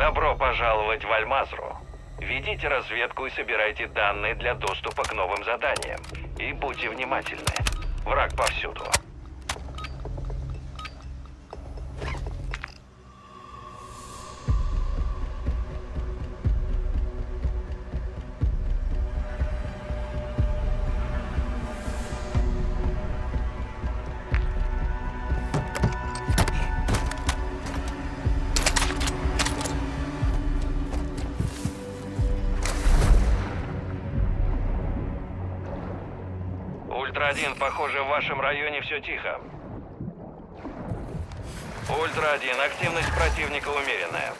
Добро пожаловать в Альмазру. Ведите разведку и собирайте данные для доступа к новым заданиям. И будьте внимательны. Враг повсюду. Похоже, в вашем районе все тихо. Ультра-1, активность противника умеренная.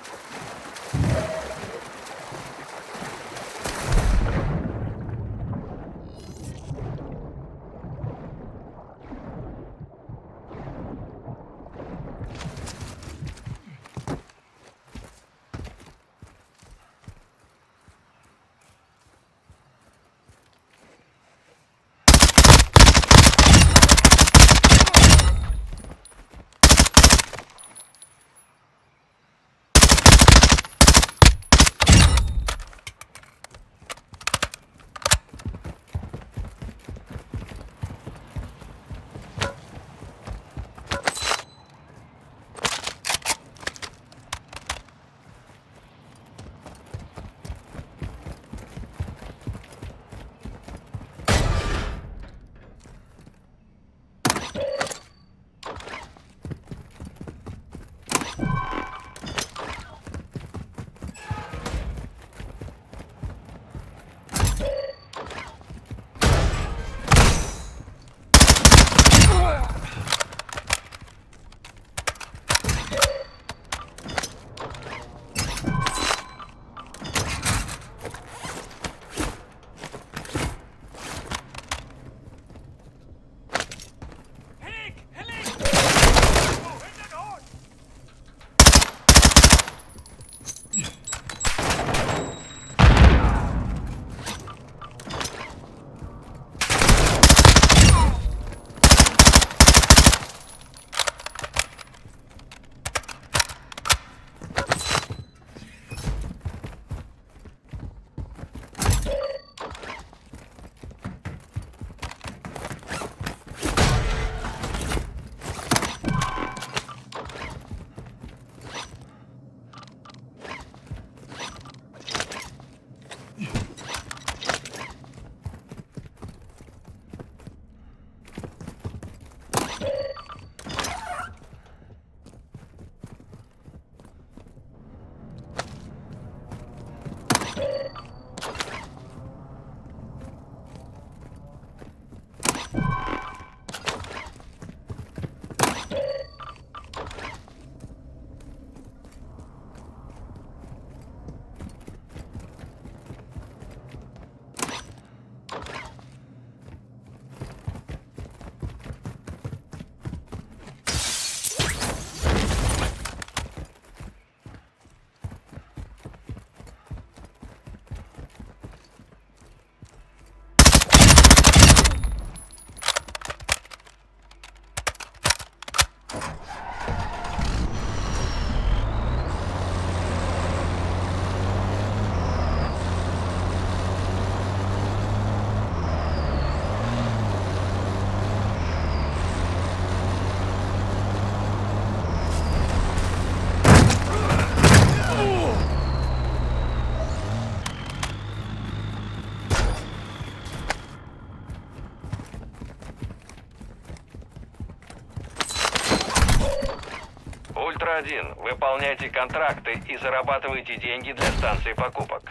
Ультра-1, выполняйте контракты и зарабатывайте деньги для станции покупок.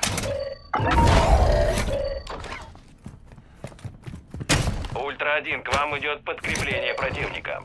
Ультра-1, к вам идет подкрепление противника.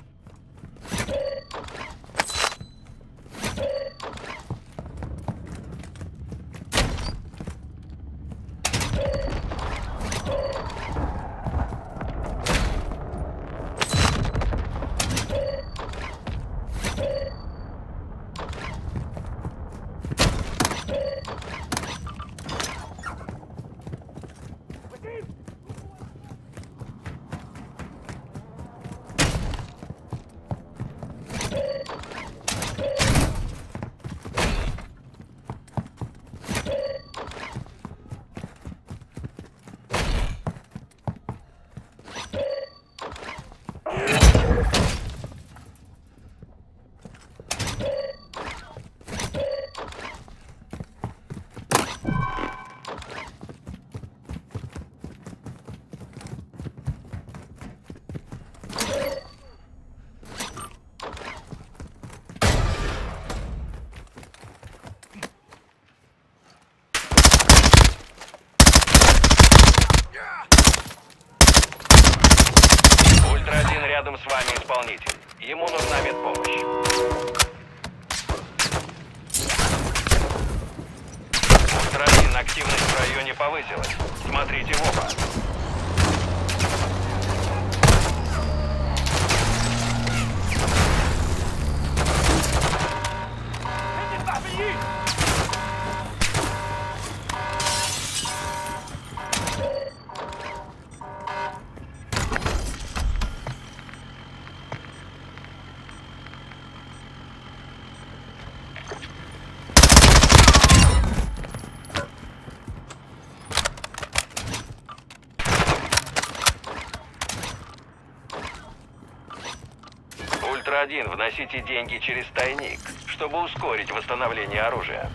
Вносите деньги через тайник, чтобы ускорить восстановление оружия.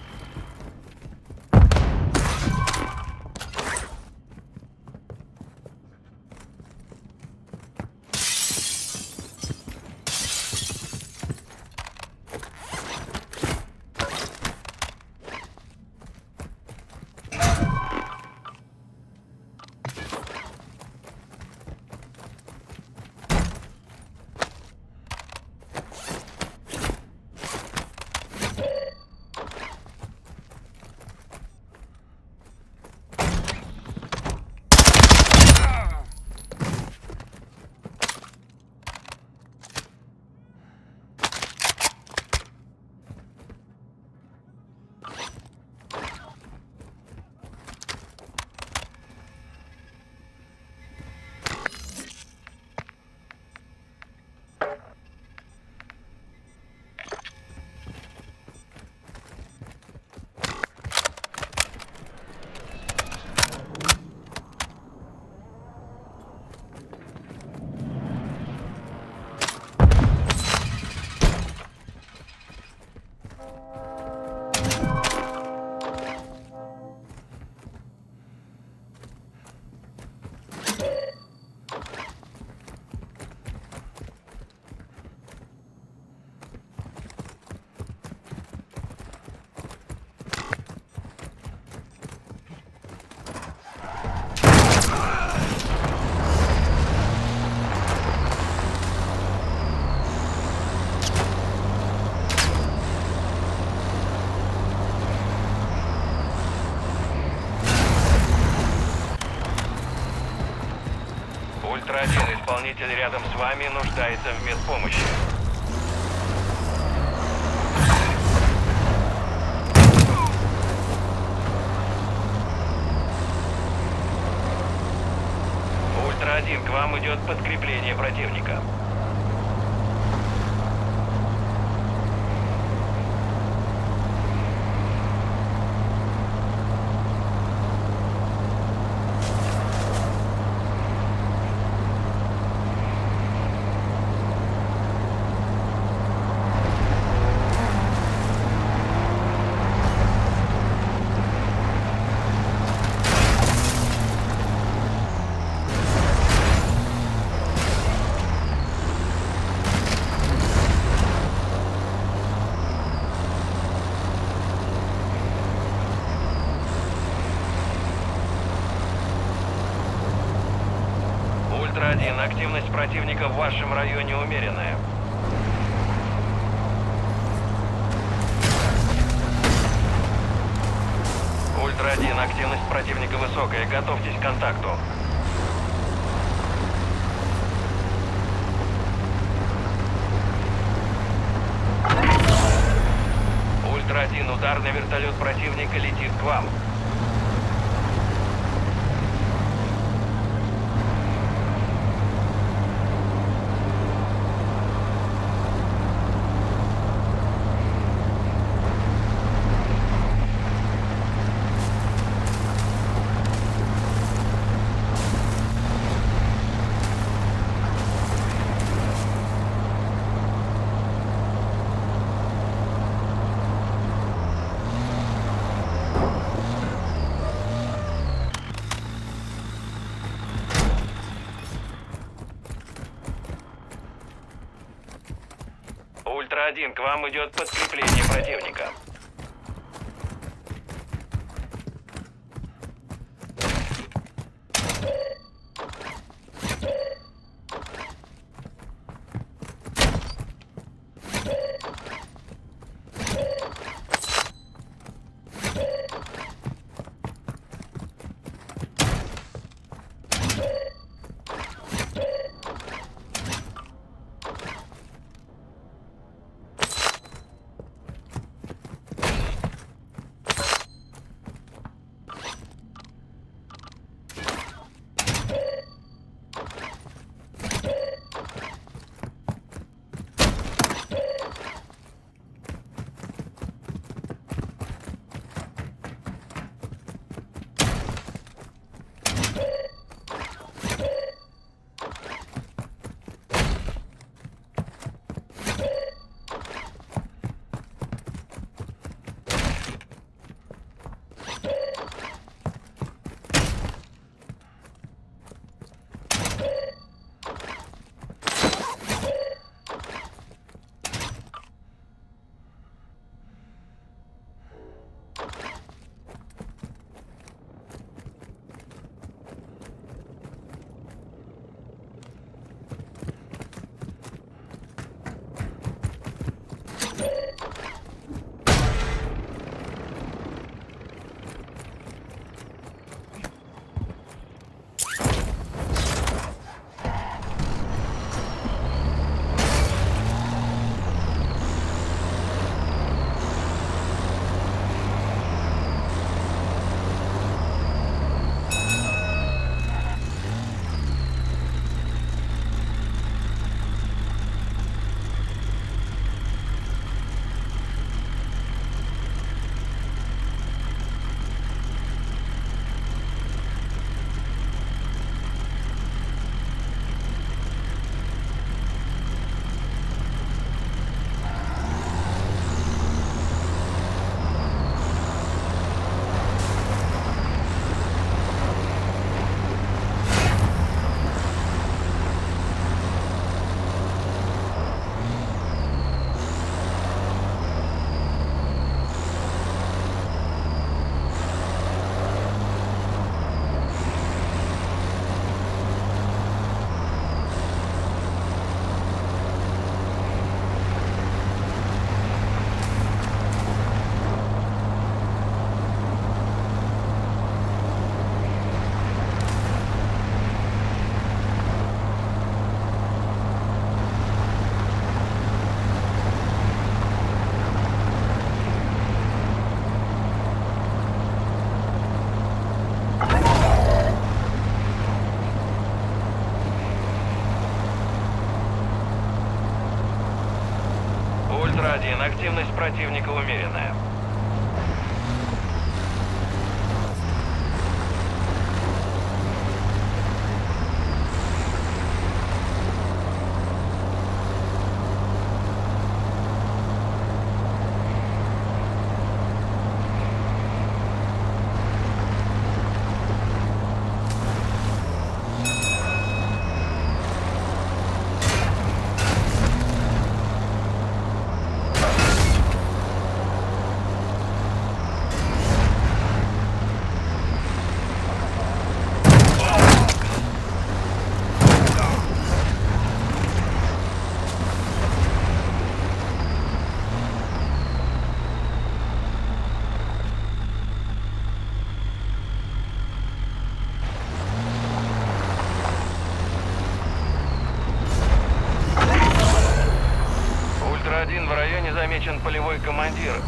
Ультра-1, исполнитель рядом с вами нуждается в медпомощи. Ультра-1, к вам идет подкрепление противника. Ультра-1, противника в вашем районе умеренная. Ультра-1, активность противника высокая. Готовьтесь к контакту. Ультра-1, ударный вертолет противника летит к вам. Ультра-1, к вам идет подкрепление противника. активность противника умеренная.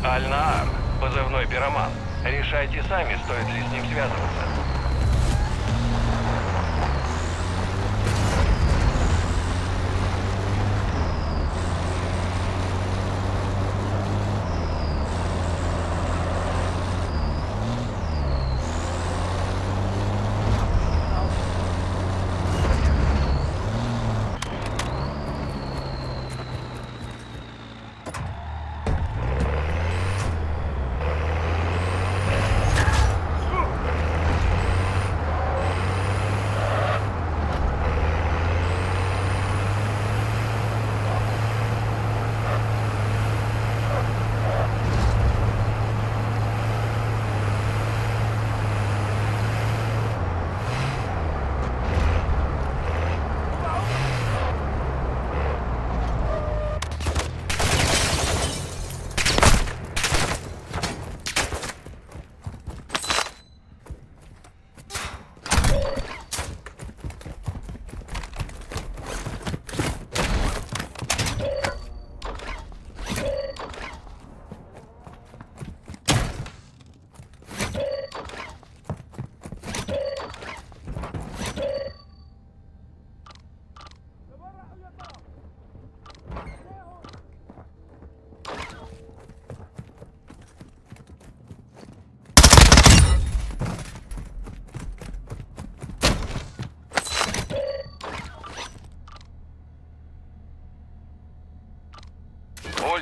Аль-Наар, позывной пироман. Решайте сами, стоит ли с ним связываться.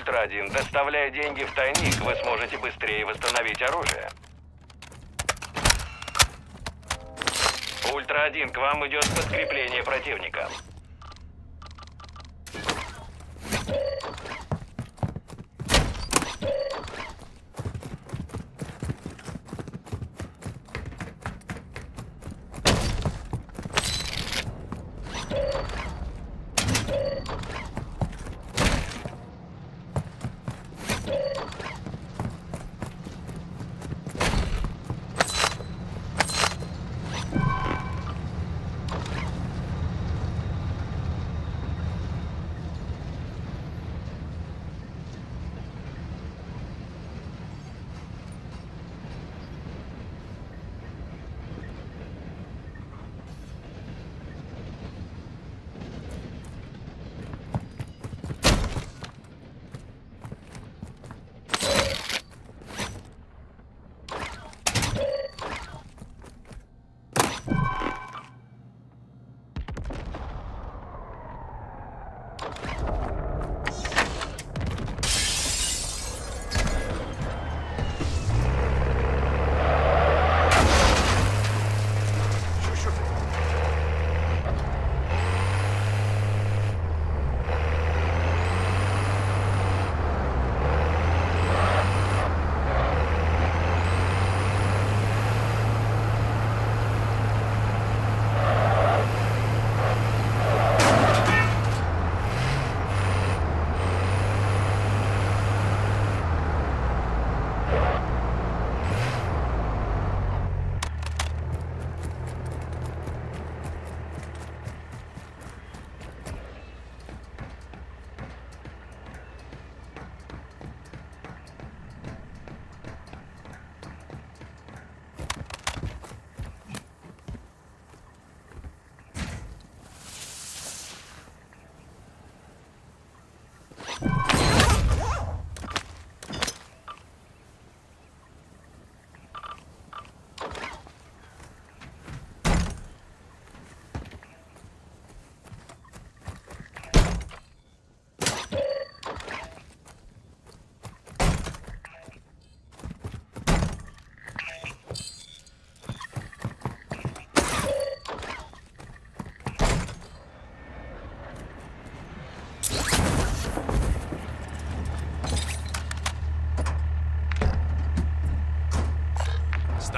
Ультра-1, доставляя деньги в тайник, вы сможете быстрее восстановить оружие. Ультра-1, к вам идет подкрепление противника.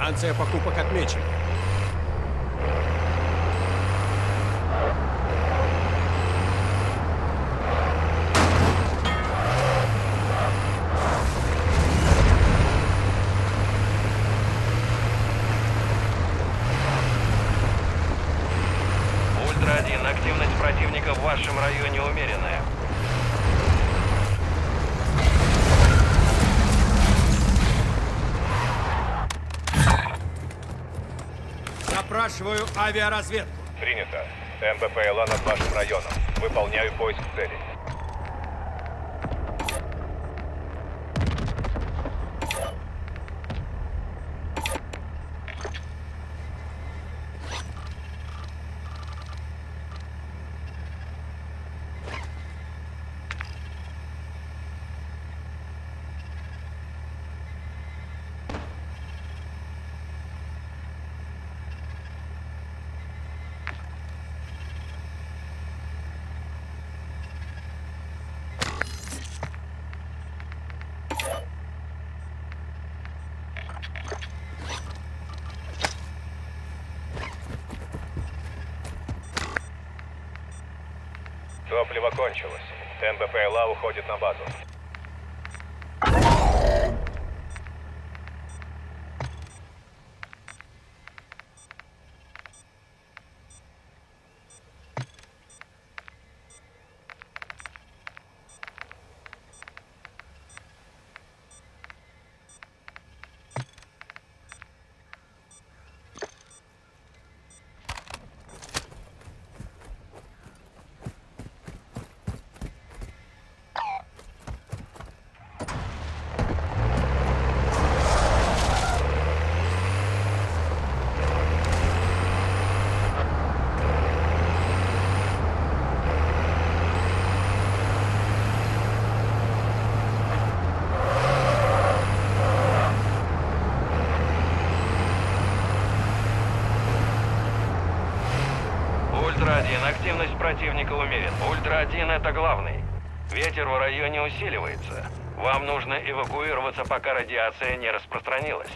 Станция покупок отмечена. Ультра-1, активность противника в вашем районе умеренная. Запрашиваю авиаразведку. Принято. МБПЛА над вашим районом. Выполняю поиск цели. Топливо кончилось. МБПЛА уходит на базу. Ультра-1, активность противника умерен. Ультра-1 это главный. Ветер в районе усиливается. Вам нужно эвакуироваться, пока радиация не распространилась.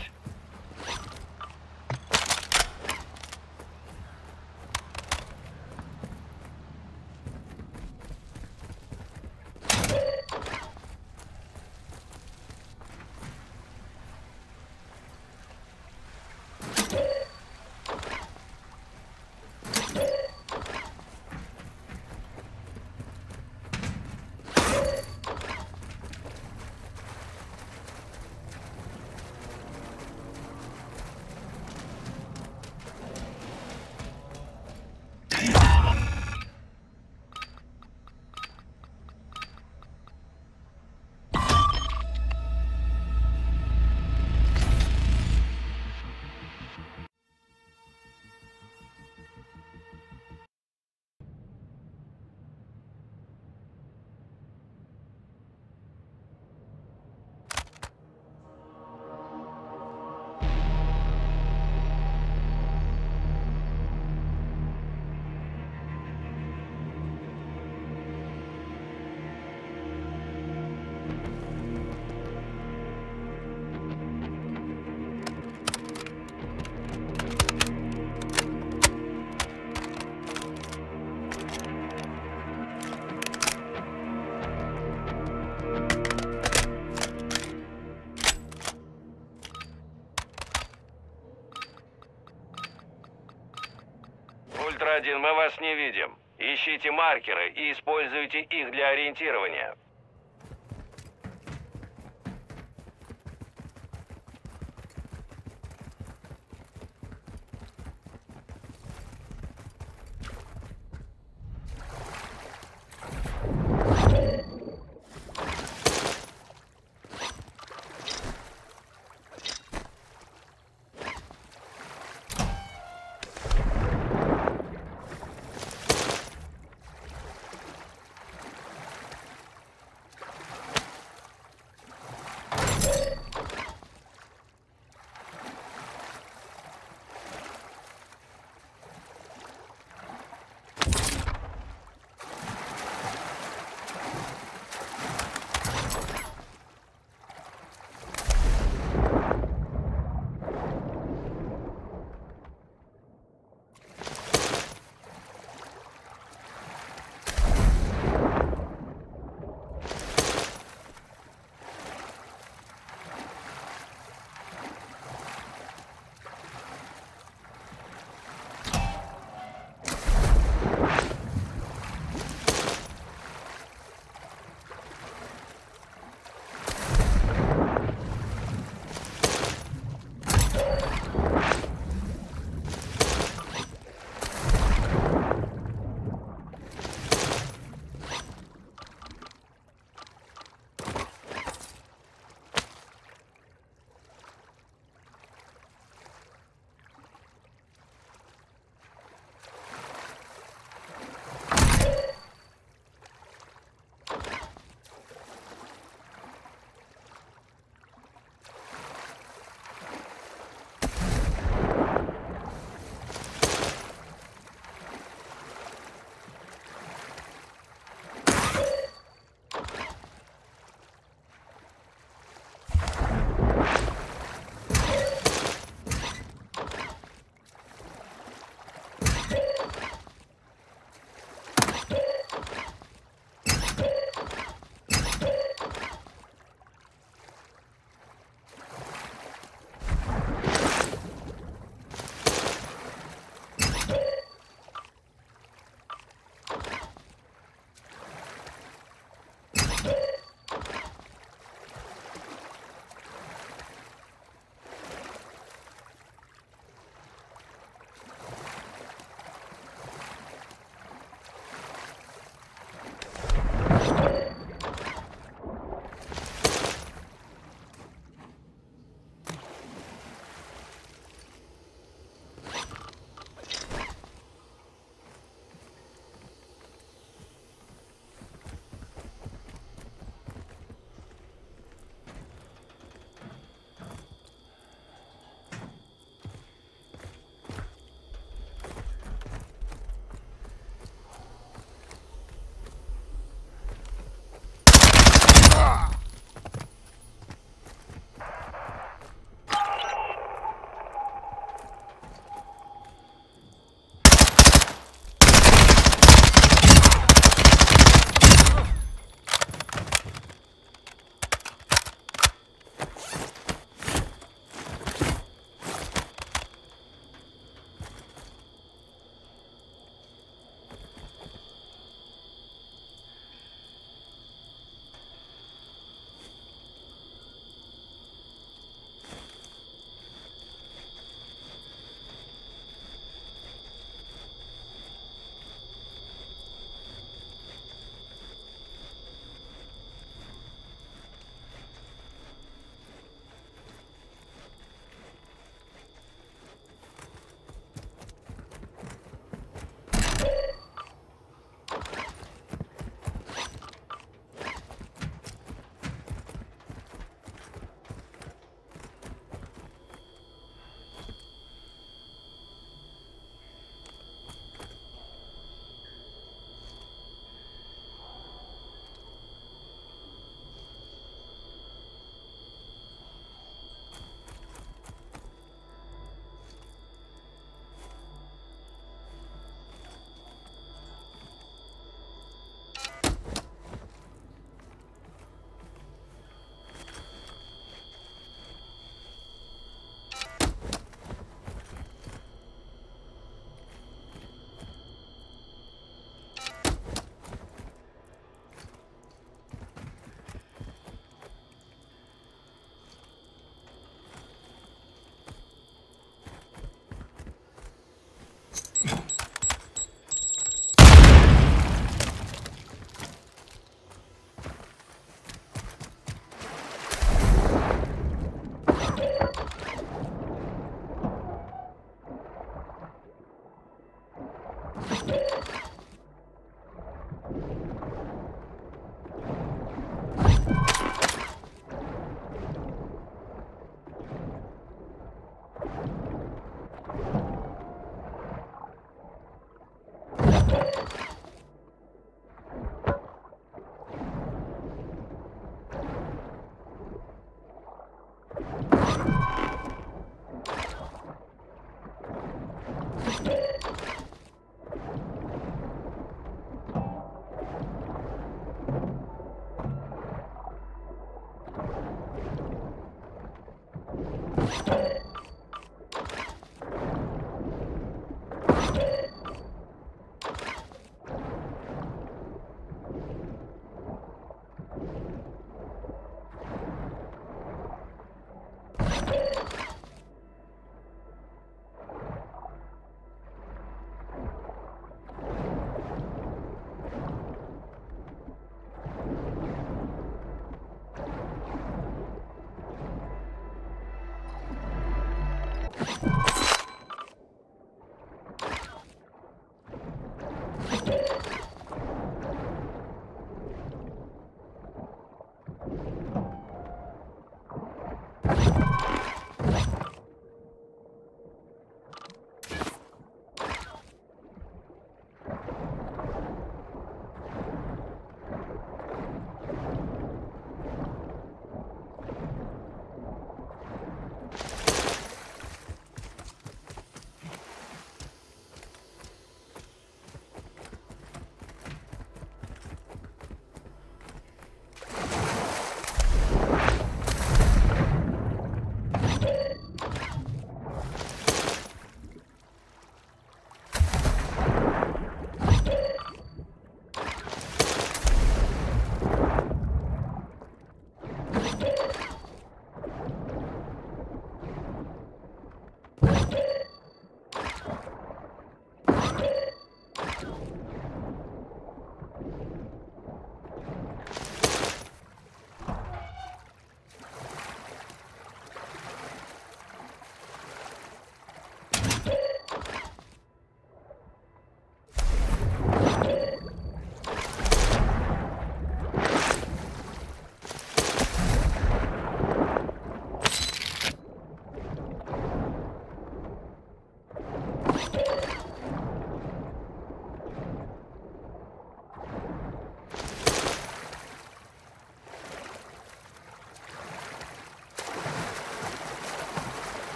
Ультра-1, мы вас не видим. Ищите маркеры и используйте их для ориентирования.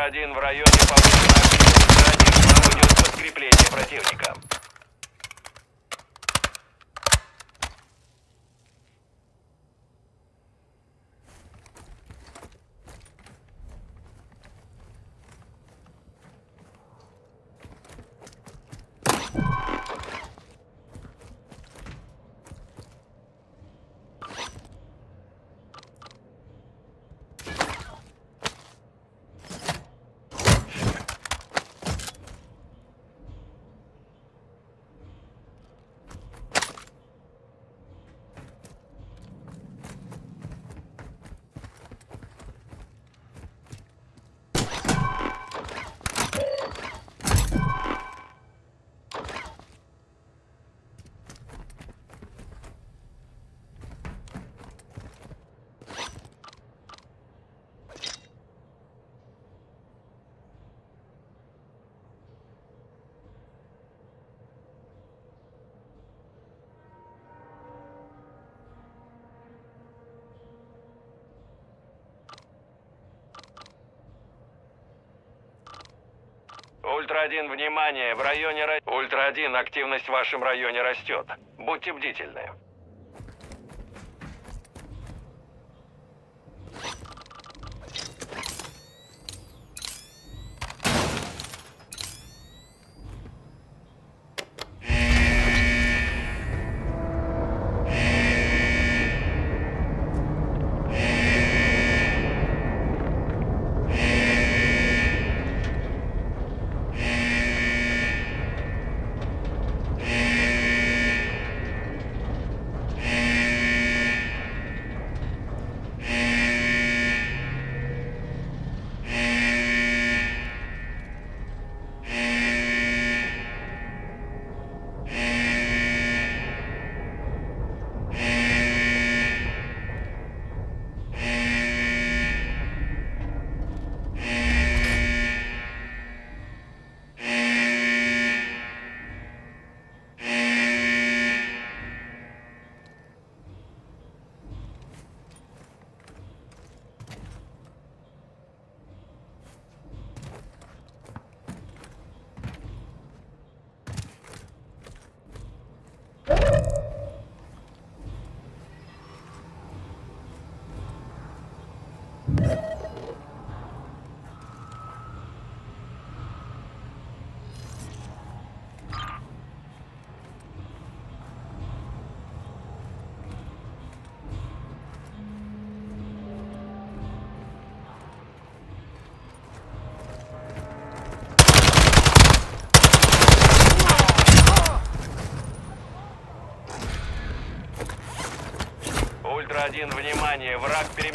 Ультра-1 в районе повышенной активности. Ультра-1, к вам идет подкрепление противника. Ультра-1, внимание! В районе... Ра- Ультра-1, активность в вашем районе растет. Будьте бдительны.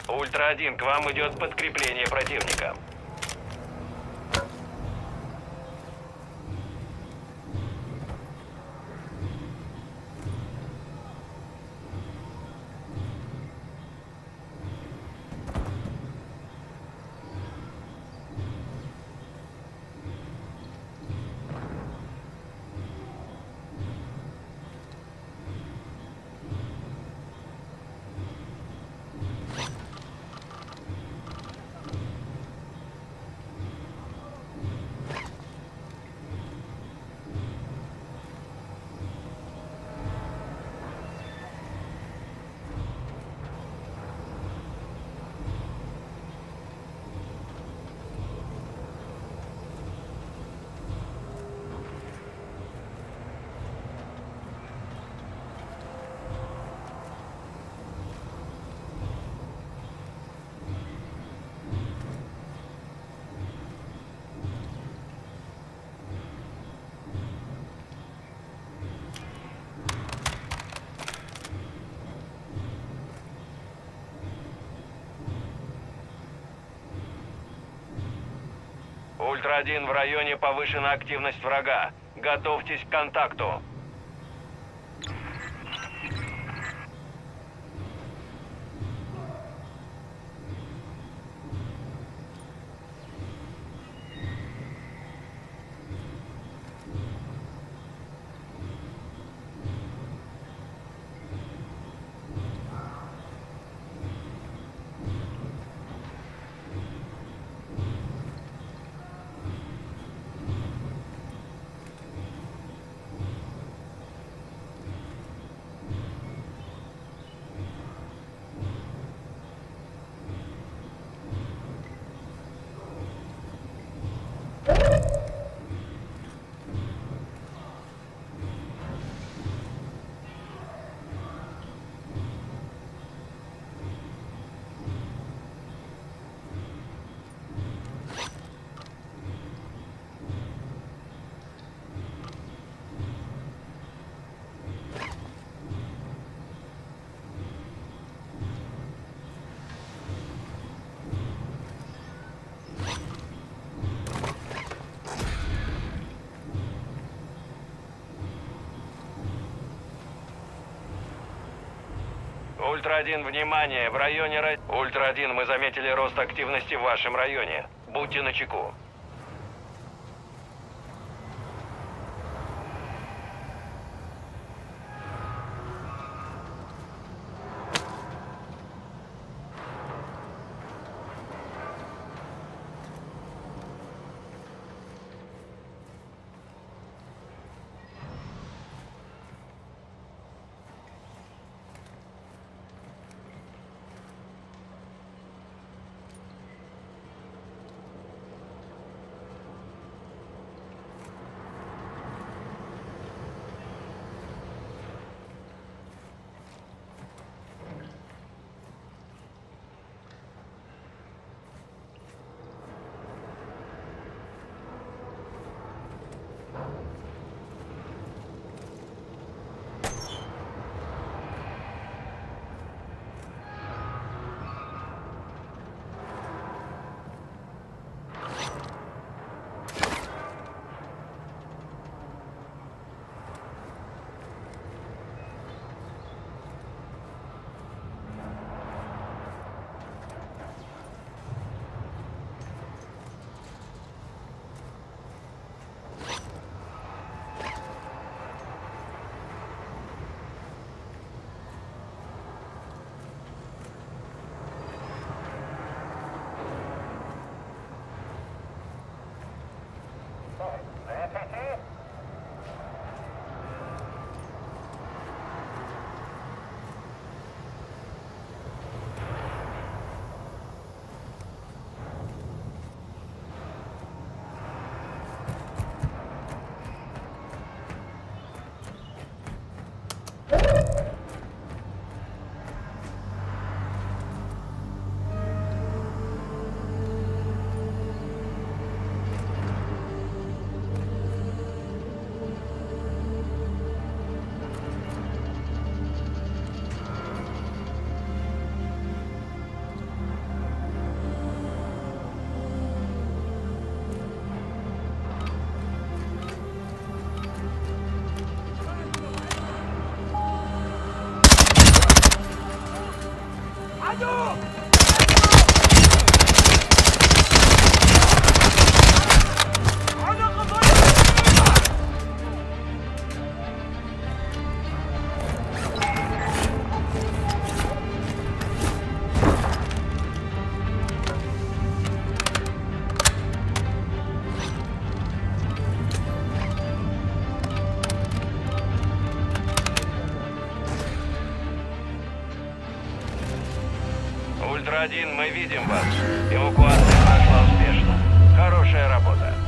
Ультра-1, к вам идет подкрепление противника. Ультра-1, в районе повышена активность врага. Готовьтесь к контакту. Ультра-1, внимание! В районе... Ра- Ультра-1, мы заметили рост активности в вашем районе. Будьте начеку. Ультра-1, мы видим вас. Эвакуация прошла успешно. Хорошая работа.